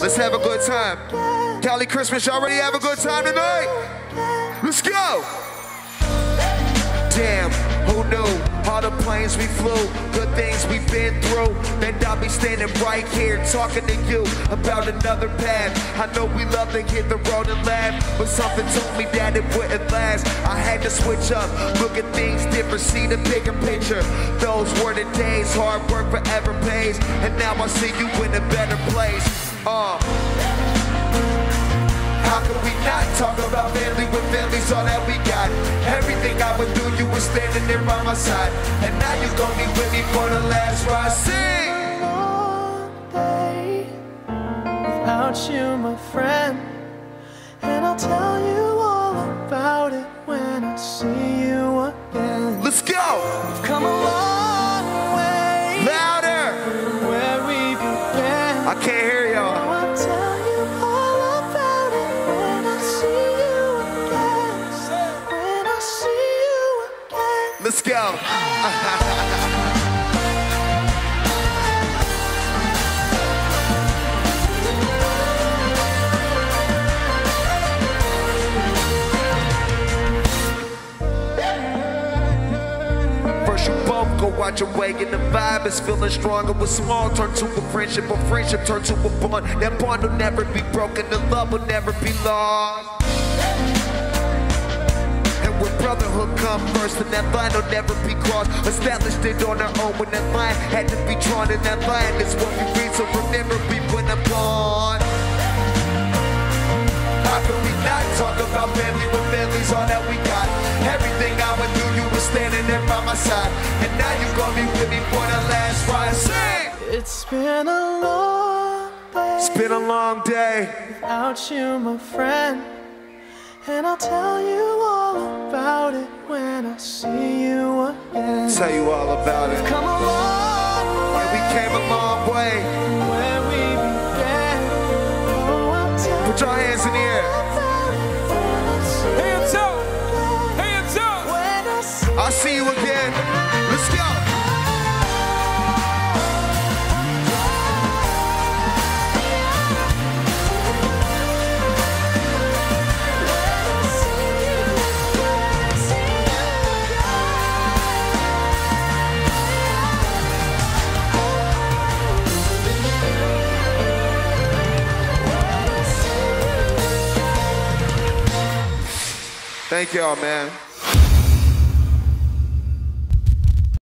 Let's have a good time. Cali Christmas, y'all ready have a good time tonight? Let's go. Damn, who knew? All the planes we flew, good things we've been through. Then I'll be standing right here talking to you about another path. I know we love to hit the road and laugh, but something told me that it wouldn't last. I had to switch up, look at things different, see the bigger picture. Those were the days, hard work forever pays, and now I see you in a better place. Uh. How can we not talk about family when family's all that we got? Everything I would do, you were standing there by my side. And now you gon' be with me for the last ride. Sing! Day without you, my friend. And I'll tell you all about it when I see you again. Let's go! We've come a long way Louder! where we began. I can't hear y'all. go. Go out your way and the vibe is feeling stronger. With small turn to a friendship, a friendship turn to a bond. That bond will never be broken, the love will never be lost. When brotherhood come first, and that line will never be crossed. Established it on our own when that line had to be drawn, and that line is what we read. So remember, we went upon. How can we not talk about family when family's all that we got? Everything I went through, you were standing there by my side, and now you gonna be with me for the last ride. Sing! It's been a long day. It's been a long day. without you, my friend. And I'll tell you about it when I see you again. Tell you all about it. Come a long Yeah, we way came a long way. where we began. Oh, Put your hands in the air. you about it when I see Hands up! Hands up! When I see you again. Thank y'all, man.